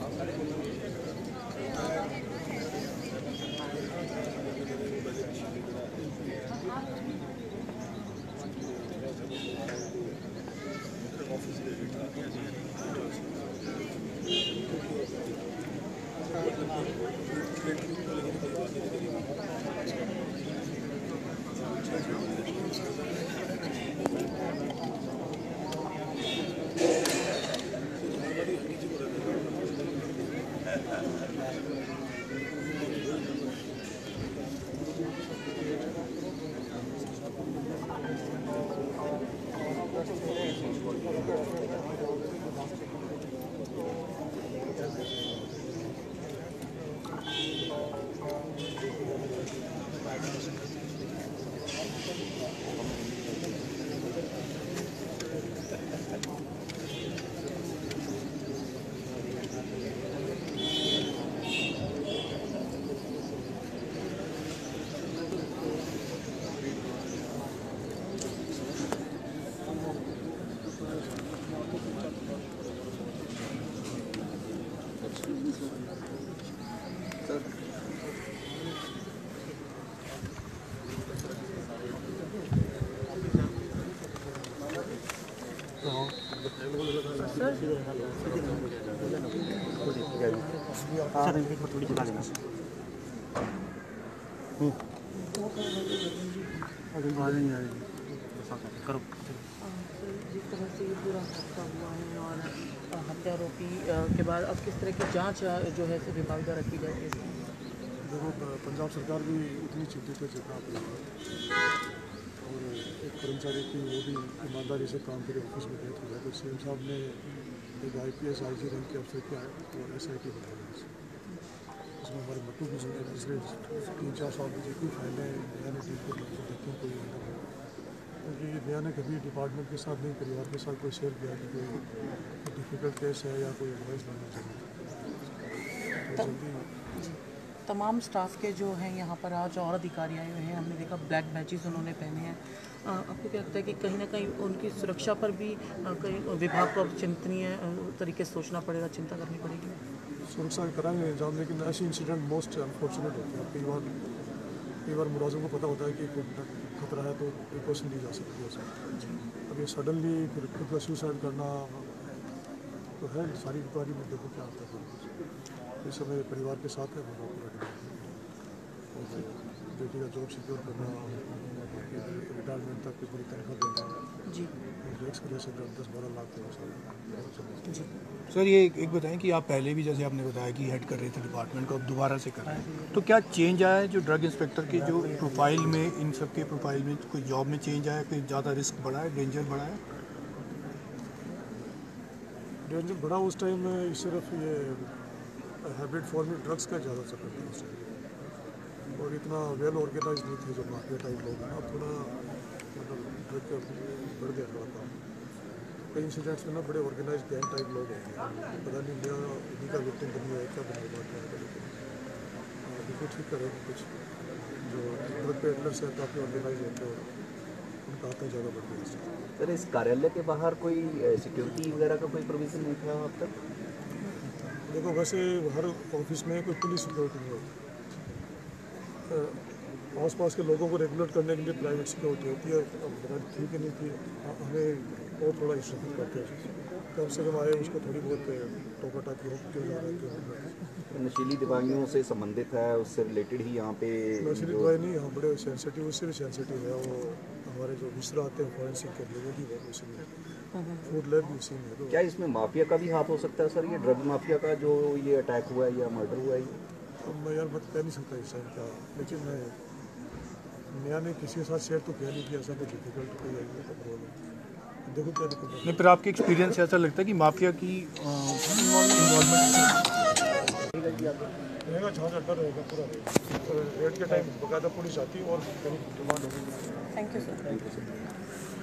あっさり。थोड़ी जगह लेना अभी बात नहीं आ रही करो जिस तरह से ये पूरा हादसा हुआ और हत्यारोपी के बाद अब किस तरह की जाँच जो है इसे विभाग द्वारा की जाएगी देखो पंजाब सरकार भी उतनी चिंतित है जितना। और एक कर्मचारी थी, वो भी ईमानदारी से काम करे ऑफ़िस में डेथ हो जाए तो सीएम साहब ने एक I P S I G rank के अफसर किया और एस आई टी बनाया इसमें हमारे मट्टू भी हैं पिछले तीन चार साल में जितनी फाइलें नया ने टीम को है क्योंकि नया ने कभी डिपार्टमेंट के साथ नहीं, परिवार के साथ कोई शेयर किया कि कोई डिफ़िकल्ट केस है या कोई एडवाइस लेना चाहिए तो जल्दी तमाम स्टाफ के जो हैं यहाँ पर आज और अधिकारी आए हुए हैं। हमने देखा ब्लैक बैचेस उन्होंने पहने हैं। आपको क्या लगता है कि कहीं ना कहीं उनकी सुरक्षा पर भी कहीं विभाग को अब चिंतनीय तरीके से सोचना पड़ेगा, चिंता करनी पड़ेगी? सुरक्षा के कराएँगे इंतज़ाम लेकिन ऐसे इंसिडेंट मोस्ट अनफॉर्चुनेट होते हैं। कई बार कई बार मुलाजिम को पता होता है कि खतरा है तो प्रिकॉशन ली जा सकती है अब ये सडनली फिर खुद का सुसाइड करना तो है, सारी इंक्वायरी में देखो क्या आता है। इस समय परिवार के साथ है पूरा और बेटी का जॉब सिक्योर करना रिटायरमेंट तक पूरी तनख्वाह देना। जी। टैक्स की वजह से दस बारह लाख के सर ये एक, बताएँ कि आप पहले भी जैसे आपने बताया कि हेड कर रहे थे डिपार्टमेंट को अब दोबारा से कर रहे हैं। तो क्या चेंज आया है जो ड्रग इंस्पेक्टर के जो प्रोफ़ाइल में इन सब के प्रोफ़ाइल में कोई जॉब में चेंज आया कोई ज़्यादा रिस्क बढ़ा है डेंजर बढ़ा है? डेंजर बड़ा उस टाइम में सिर्फ़ ये हैबिट फॉर्मिंग ड्रग्स का ज़्यादा चक्कर था उस टाइम और इतना वेल ऑर्गेनाइज नहीं थे जो माफिया टाइप लोग हैं। अब थोड़ा मतलब ड्रग का बढ़ गया थोड़ा काम। कई इंसिडेंट्स में ना बड़े ऑर्गेनाइज गैंग टाइप लोग हैं। पता नहीं, नया इन्हीं का विक्टिम बनी है, क्या बनी बात क्या बिल्कुल ठीक करेंगे कुछ जो ड्रग पेडलर्स हैं, काफ़ी ऑर्गेनाइज होते हैं गया सर, इस कार्यालय के बाहर कोई सिक्योरिटी वगैरह का कोई प्रोविज़न नहीं था अब तक? देखो वैसे हर ऑफ़िस में कोई पुलिस सिक्योरिटी नहीं होती। आस पास के लोगों को रेगुलेट करने के लिए प्राइवेट सिक्योरिटी होती है। अब नहीं थी नहीं थी हमें और थोड़ा इंस्ट्रक्शन करते हैं। कम से कम आए उसको थोड़ी बहुत टोका टाकी हो क्यों जा रहा है जा रहा है। नशीली दवाइयों से संबंधित है उससे रिलेटेड ही यहाँ पे नशीली दवाई नहीं यहाँ बड़े सेंसिटिव उससे भी सेंसिटिव है वो हमारे जो मिश्रा आते हैं फॉरेंसिक के लिए वो भी बहुत उसी में फ़ूड लैब भी उसी में तो क्या इसमें माफिया का भी हाथ हो सकता है सर? ये ड्रग माफिया का जो ये अटैक हुआ है या मर्डर हुआ है? अब मैं यार बता नहीं सकता इस टाइम क्या लेकिन मैं नया ने किसी के साथ शेयर तो किया नहीं कि ऐसा कोई डिफ़िकल्ट कोई है तो देखो क्या नहीं फिर आपके एक्सपीरियंस से ऐसा लगता है कि माफिया की इन्वॉल्वमेंट रहेगा जहाँ से रहेगा पूरा। रहेगा रेड के टाइम बकायदा पुलिस आती है और कहीं डिमांड होगी thank you sir thank you है